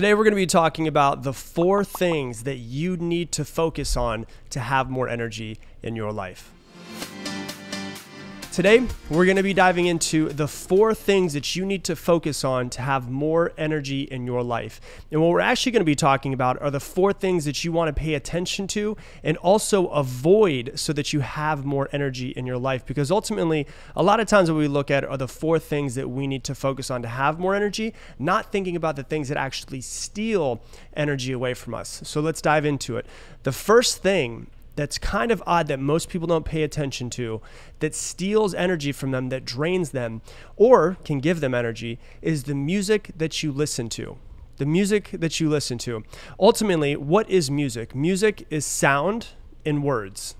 Today, we're going to be talking about the four things that you need to focus on to have more energy in your life. Today, we're going to be diving into the four things that you need to focus on to have more energy in your life. And what we're actually going to be talking about are the four things that you want to pay attention to and also avoid so that you have more energy in your life. Because ultimately, a lot of times what we look at are the four things that we need to focus on to have more energy, not thinking about the things that actually steal energy away from us. So let's dive into it. The first thing that's kind of odd that most people don't pay attention to, that steals energy from them, that drains them, or can give them energy, is the music that you listen to. The music that you listen to. Ultimately, what is music? Music is sound in words.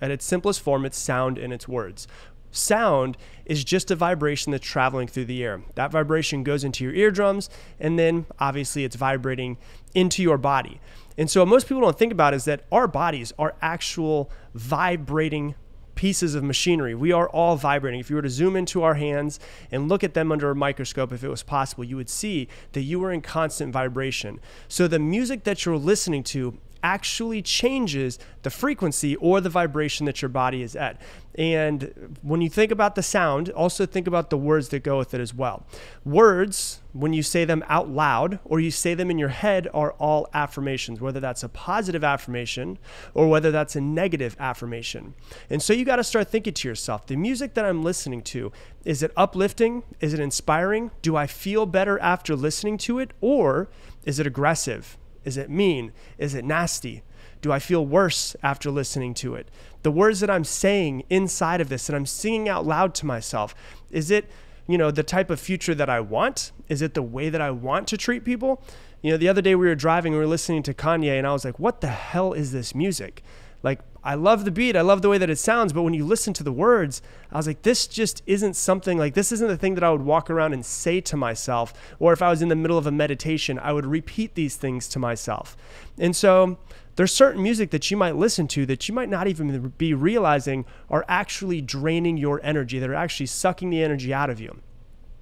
At its simplest form, it's sound in its words. Sound is just a vibration that's traveling through the air. That vibration goes into your eardrums, and then obviously it's vibrating into your body. And so, what most people don't think about is that our bodies are actual vibrating pieces of machinery. We are all vibrating. If you were to zoom into our hands and look at them under a microscope, if it was possible, you would see that you were in constant vibration. So, the music that you're listening to actually changes the frequency or the vibration that your body is at. And when you think about the sound, also think about the words that go with it as well. Words, when you say them out loud or you say them in your head, are all affirmations, whether that's a positive affirmation or whether that's a negative affirmation. And so you got to start thinking to yourself the music that I'm listening to, is it uplifting? Is it inspiring? Do I feel better after listening to it? Or is it aggressive? Is it mean? Is it nasty? Do I feel worse after listening to it? The words that I'm saying inside of this that I'm singing out loud to myself, is it, you know, the type of future that I want? Is it the way that I want to treat people? You know, the other day we were driving, we were listening to Kanye, and I was like, what the hell is this music? Like, I love the beat, I love the way that it sounds, but when you listen to the words, I was like, this just isn't something like this isn't the thing that I would walk around and say to myself. Or if I was in the middle of a meditation, I would repeat these things to myself. And so there's certain music that you might listen to that you might not even be realizing are actually draining your energy, that are actually sucking the energy out of you.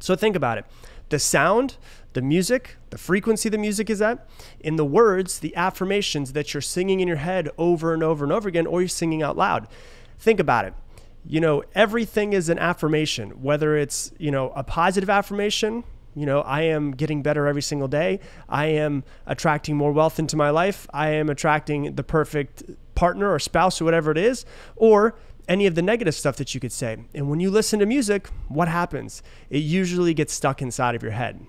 So think about it. The sound, the music, the frequency the music is at, in the words, the affirmations that you're singing in your head over and over and over again, or you're singing out loud. Think about it. You know, everything is an affirmation, whether it's, you know, a positive affirmation, you know, I am getting better every single day. I am attracting more wealth into my life. I am attracting the perfect partner or spouse or whatever it is. Or any of the negative stuff that you could say. And when you listen to music, what happens? It usually gets stuck inside of your head.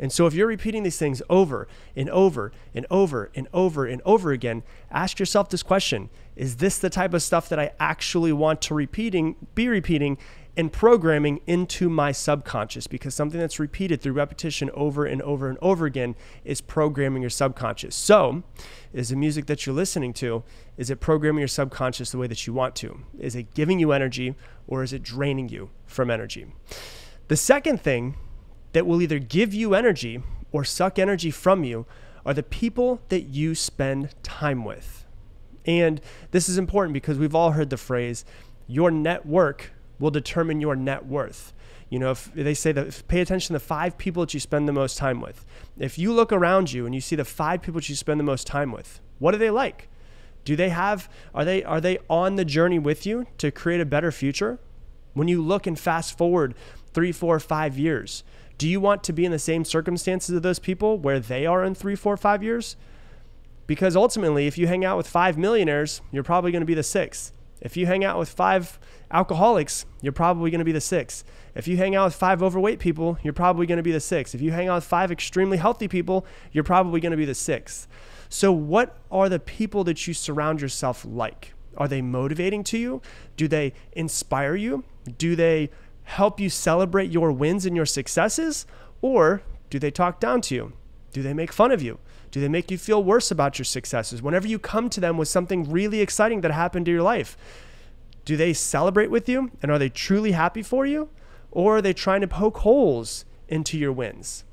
And so if you're repeating these things over and over and over and over and over again, ask yourself this question. Is this the type of stuff that I actually want to repeating be repeating and programming into my subconscious because something that's repeated through repetition over and over and over again is programming your subconscious. So, is the music that you're listening to is it programming your subconscious the way that you want to? Is it giving you energy or is it draining you from energy? The second thing that will either give you energy or suck energy from you are the people that you spend time with. And this is important because we've all heard the phrase, your network will determine your net worth. You know, if they say that pay attention to the five people that you spend the most time with. If you look around you and you see the five people that you spend the most time with, what are they like? Do they have are they are they on the journey with you to create a better future? When you look and fast forward three, four, five years, do you want to be in the same circumstances of those people where they are in three, four, five years? Because ultimately, if you hang out with five millionaires, you're probably going to be the sixth. If you hang out with five alcoholics, you're probably going to be the sixth. If you hang out with five overweight people, you're probably going to be the sixth. If you hang out with five extremely healthy people, you're probably going to be the sixth. So, what are the people that you surround yourself like? Are they motivating to you? Do they inspire you? Do they help you celebrate your wins and your successes? Or do they talk down to you? Do they make fun of you? Do they make you feel worse about your successes? Whenever you come to them with something really exciting that happened in your life, do they celebrate with you and are they truly happy for you? Or are they trying to poke holes into your wins?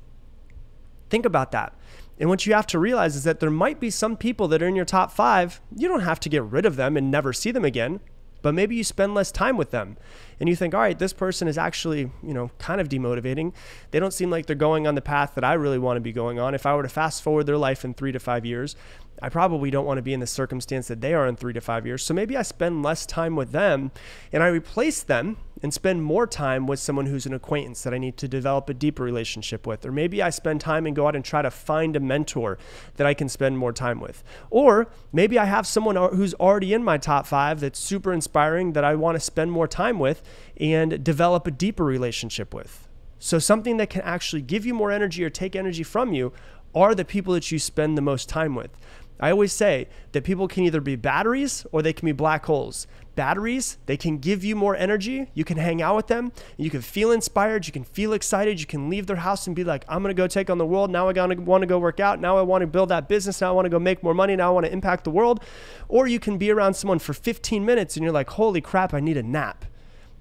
Think about that. And what you have to realize is that there might be some people that are in your top five. You don't have to get rid of them and never see them again, but maybe you spend less time with them and you think, all right, this person is actually, you know, kind of demotivating. They don't seem like they're going on the path that I really want to be going on. If I were to fast forward their life in three to five years, I probably don't want to be in the circumstance that they are in three to five years. So maybe I spend less time with them and I replace them and spend more time with someone who's an acquaintance that I need to develop a deeper relationship with. Or maybe I spend time and go out and try to find a mentor that I can spend more time with. Or maybe I have someone who's already in my top five that's super inspiring that I want to spend more time with and develop a deeper relationship with. So, something that can actually give you more energy or take energy from you are the people that you spend the most time with. I always say that people can either be batteries or they can be black holes. Batteries, they can give you more energy. You can hang out with them. You can feel inspired. You can feel excited. You can leave their house and be like, I'm going to go take on the world. Now I gotta, want to go work out. Now I want to build that business. Now I want to go make more money. Now I want to impact the world. Or you can be around someone for 15 minutes and you're like, holy crap, I need a nap.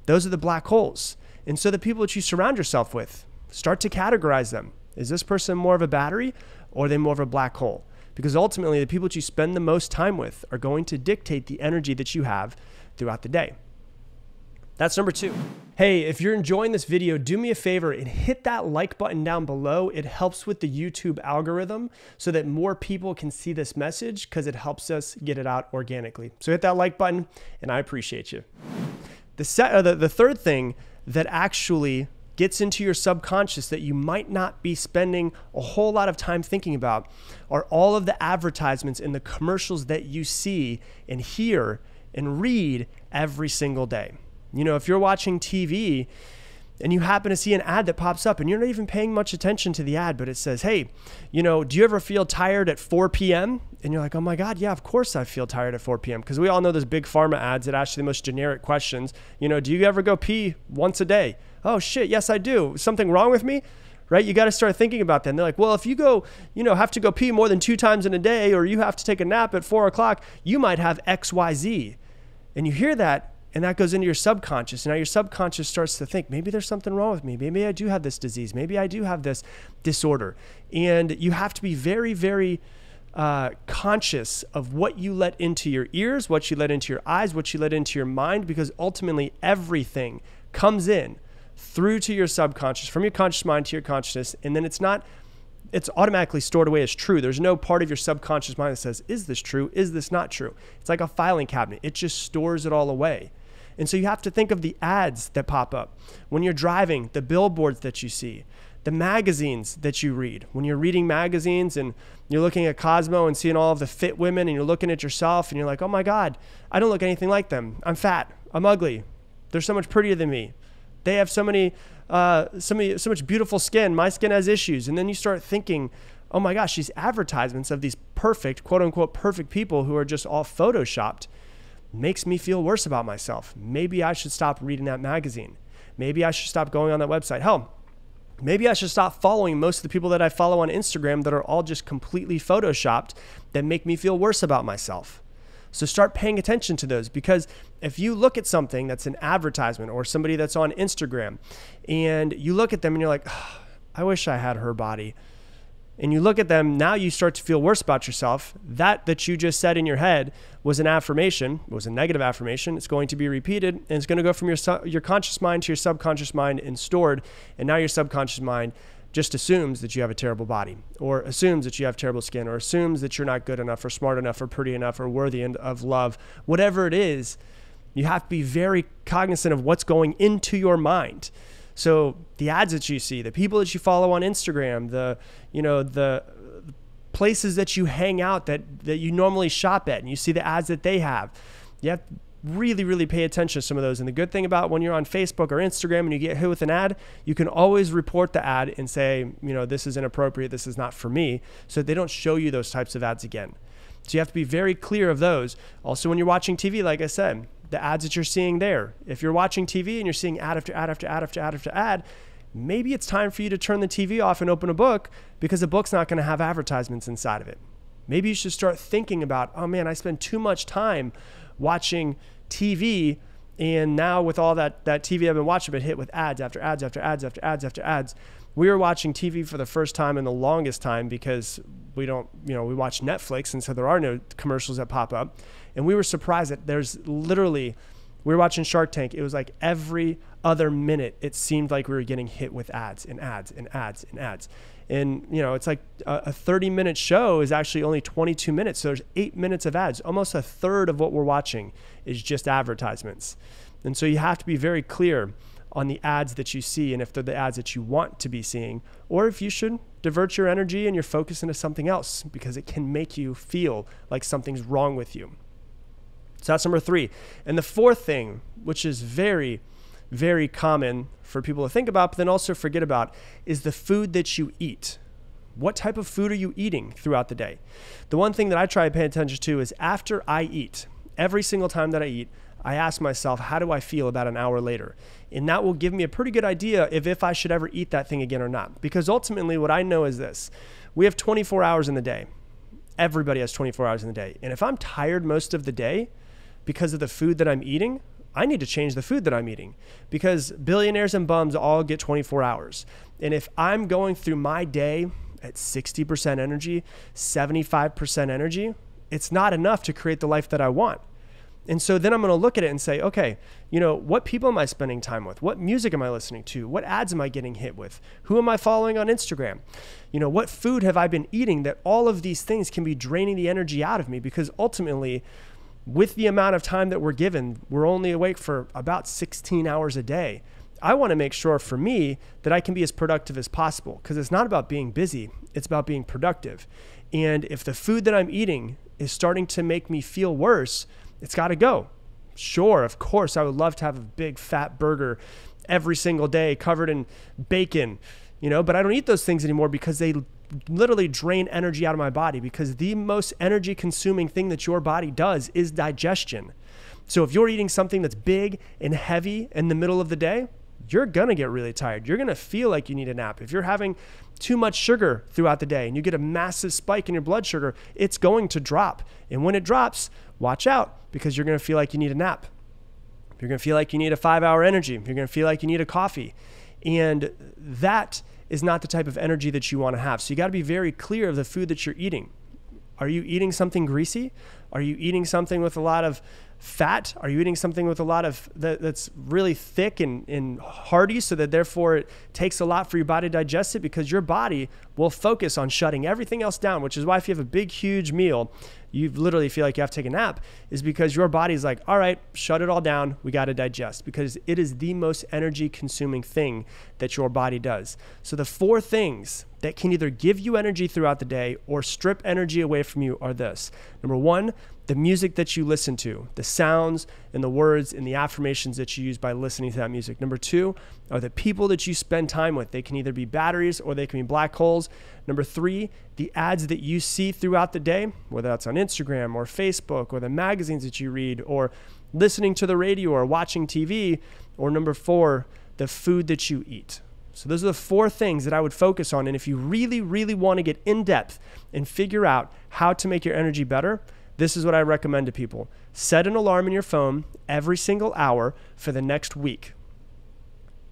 Those are the black holes. And so the people that you surround yourself with, start to categorize them. Is this person more of a battery or are they more of a black hole? Because ultimately, the people that you spend the most time with are going to dictate the energy that you have throughout the day. That's number two. Hey, if you're enjoying this video, do me a favor and hit that like button down below. It helps with the YouTube algorithm so that more people can see this message because it helps us get it out organically. So hit that like button, and I appreciate you. The, set, uh, the, the third thing that actually gets into your subconscious that you might not be spending a whole lot of time thinking about are all of the advertisements and the commercials that you see and hear and read every single day. You know, if you're watching TV and you happen to see an ad that pops up and you're not even paying much attention to the ad, but it says, Hey, you know, do you ever feel tired at 4 p.m.? And you're like, Oh my God, yeah, of course I feel tired at 4 p.m. Because we all know those big pharma ads that ask you the most generic questions. You know, do you ever go pee once a day? Oh shit, yes, I do. Something wrong with me? Right? You got to start thinking about that. And they're like, well, if you go, you know, have to go pee more than two times in a day, or you have to take a nap at four o'clock, you might have X, Y, Z. And you hear that and that goes into your subconscious. And now your subconscious starts to think, maybe there's something wrong with me. Maybe I do have this disease. Maybe I do have this disorder. And you have to be very, very uh, conscious of what you let into your ears, what you let into your eyes, what you let into your mind, because ultimately everything comes in through to your subconscious, from your conscious mind to your consciousness. And then it's not it's automatically stored away as true. There's no part of your subconscious mind that says, is this true? Is this not true? It's like a filing cabinet. It just stores it all away. And so you have to think of the ads that pop up when you're driving, the billboards that you see, the magazines that you read. When you're reading magazines and you're looking at Cosmo and seeing all of the fit women and you're looking at yourself and you're like, oh my God, I don't look anything like them. I'm fat. I'm ugly. They're so much prettier than me. They have so many, uh, so many, so much beautiful skin. My skin has issues. And then you start thinking, oh my gosh, these advertisements of these perfect, quote unquote, perfect people who are just all photoshopped makes me feel worse about myself. Maybe I should stop reading that magazine. Maybe I should stop going on that website. Hell, maybe I should stop following most of the people that I follow on Instagram that are all just completely photoshopped that make me feel worse about myself. So start paying attention to those because if you look at something that's an advertisement or somebody that's on Instagram and you look at them and you're like, oh, I wish I had her body and you look at them, now you start to feel worse about yourself. That that you just said in your head was an affirmation, was a negative affirmation. It's going to be repeated and it's going to go from your your conscious mind to your subconscious mind and stored. And now your subconscious mind just assumes that you have a terrible body or assumes that you have terrible skin or assumes that you're not good enough or smart enough or pretty enough or worthy of love. Whatever it is, you have to be very cognizant of what's going into your mind. So the ads that you see, the people that you follow on Instagram, the you know the places that you hang out that that you normally shop at, and you see the ads that they have. You have really really pay attention to some of those. And the good thing about when you're on Facebook or Instagram and you get hit with an ad, you can always report the ad and say, you know, this is inappropriate, this is not for me, so they don't show you those types of ads again. So you have to be very clear of those. Also, when you're watching TV, like I said, the ads that you're seeing there. If you're watching TV and you're seeing ad after ad after ad after ad after ad, maybe it's time for you to turn the TV off and open a book because the book's not going to have advertisements inside of it. Maybe you should start thinking about, oh man, I spend too much time watching TV. And now with all that, that TV I've been watching, but hit with ads after ads after ads after ads after ads. We were watching TV for the first time in the longest time because we don't, you know, we watch Netflix and so there are no commercials that pop up. And we were surprised that there's literally We were watching Shark Tank. It was like every other minute, it seemed like we were getting hit with ads and ads and ads and ads. And, you know, it's like a 30 minute show is actually only 22 minutes. So there's eight minutes of ads. Almost a third of what we're watching is just advertisements. And so you have to be very clear on the ads that you see and if they're the ads that you want to be seeing, or if you should divert your energy and your focus into something else because it can make you feel like something's wrong with you. So that's number three. And the fourth thing, which is very, very common for people to think about, but then also forget about, is the food that you eat. What type of food are you eating throughout the day? The one thing that I try to pay attention to is after I eat, every single time that I eat, I ask myself, how do I feel about an hour later? And that will give me a pretty good idea of if I should ever eat that thing again or not. Because ultimately, what I know is this we have 24 hours in the day. Everybody has 24 hours in the day. And if I'm tired most of the day because of the food that I'm eating, I need to change the food that I'm eating because billionaires and bums all get 24 hours. And if I'm going through my day at 60% energy, 75% energy, it's not enough to create the life that I want. And so then I'm going to look at it and say, okay, you know, what people am I spending time with? What music am I listening to? What ads am I getting hit with? Who am I following on Instagram? You know, what food have I been eating that all of these things can be draining the energy out of me because ultimately with the amount of time that we're given, we're only awake for about 16 hours a day. I want to make sure for me that I can be as productive as possible because it's not about being busy, it's about being productive. And if the food that I'm eating is starting to make me feel worse, it's got to go. Sure, of course, I would love to have a big fat burger every single day covered in bacon, you know, but I don't eat those things anymore because they literally drain energy out of my body because the most energy consuming thing that your body does is digestion. So if you're eating something that's big and heavy in the middle of the day, you're going to get really tired. You're going to feel like you need a nap. If you're having too much sugar throughout the day and you get a massive spike in your blood sugar, it's going to drop. And when it drops, watch out because you're going to feel like you need a nap. You're going to feel like you need a five hour energy. You're going to feel like you need a coffee. And that is not the type of energy that you want to have. So you got to be very clear of the food that you're eating. Are you eating something greasy? Are you eating something with a lot of fat? Are you eating something with a lot of that, that's really thick and, and hearty so that therefore it takes a lot for your body to digest it because your body will focus on shutting everything else down, which is why if you have a big, huge meal, you literally feel like you have to take a nap, is because your body's like, all right, shut it all down. We got to digest because it is the most energy consuming thing that your body does. So the four things that can either give you energy throughout the day or strip energy away from you are this. Number one, the music that you listen to, the sounds and the words and the affirmations that you use by listening to that music. Number two are the people that you spend time with. They can either be batteries or they can be black holes. Number three, the ads that you see throughout the day, whether that's on Instagram or Facebook or the magazines that you read or listening to the radio or watching TV. Or number four, the food that you eat. So, those are the four things that I would focus on. And if you really, really want to get in depth and figure out how to make your energy better, this is what I recommend to people set an alarm in your phone every single hour for the next week.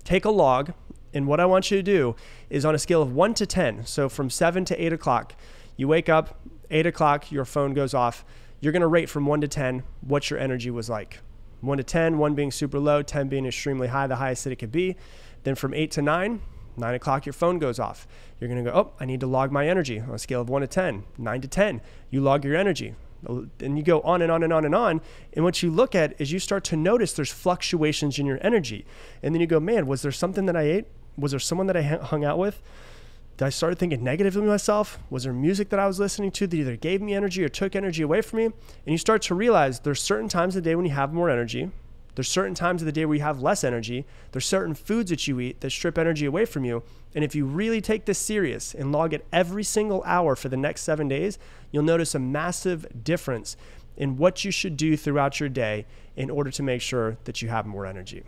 Take a log, and what I want you to do is on a scale of one to 10, so from seven to eight o'clock, you wake up, eight o'clock, your phone goes off. You're going to rate from one to 10 what your energy was like. One to 10, one being super low, 10 being extremely high, the highest that it could be. Then from eight to nine, Nine o'clock, your phone goes off. You're going to go, oh, I need to log my energy on a scale of one to 10. Nine to 10, you log your energy and you go on and on and on and on. And what you look at is you start to notice there's fluctuations in your energy. And then you go, man, was there something that I ate? Was there someone that I hung out with? Did I start thinking negatively of myself? Was there music that I was listening to that either gave me energy or took energy away from me? And you start to realize there's certain times of the day when you have more energy. There's certain times of the day where you have less energy. There's certain foods that you eat that strip energy away from you. And if you really take this serious and log it every single hour for the next seven days, you'll notice a massive difference in what you should do throughout your day in order to make sure that you have more energy.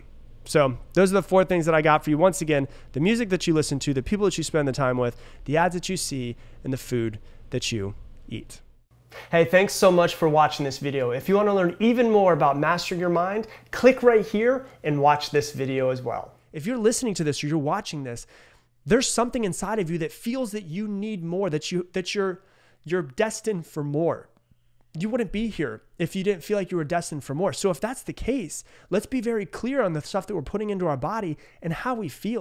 So, those are the four things that I got for you. Once again, the music that you listen to, the people that you spend the time with, the ads that you see, and the food that you eat. Hey, thanks so much for watching this video. If you want to learn even more about mastering your mind, click right here and watch this video as well. If you're listening to this or you're watching this, there's something inside of you that feels that you need more, that you that you're you're destined for more. you wouldn't be here if you didn't feel like you were destined for more. So if that's the case, let's be very clear on the stuff that we're putting into our body and how we feel.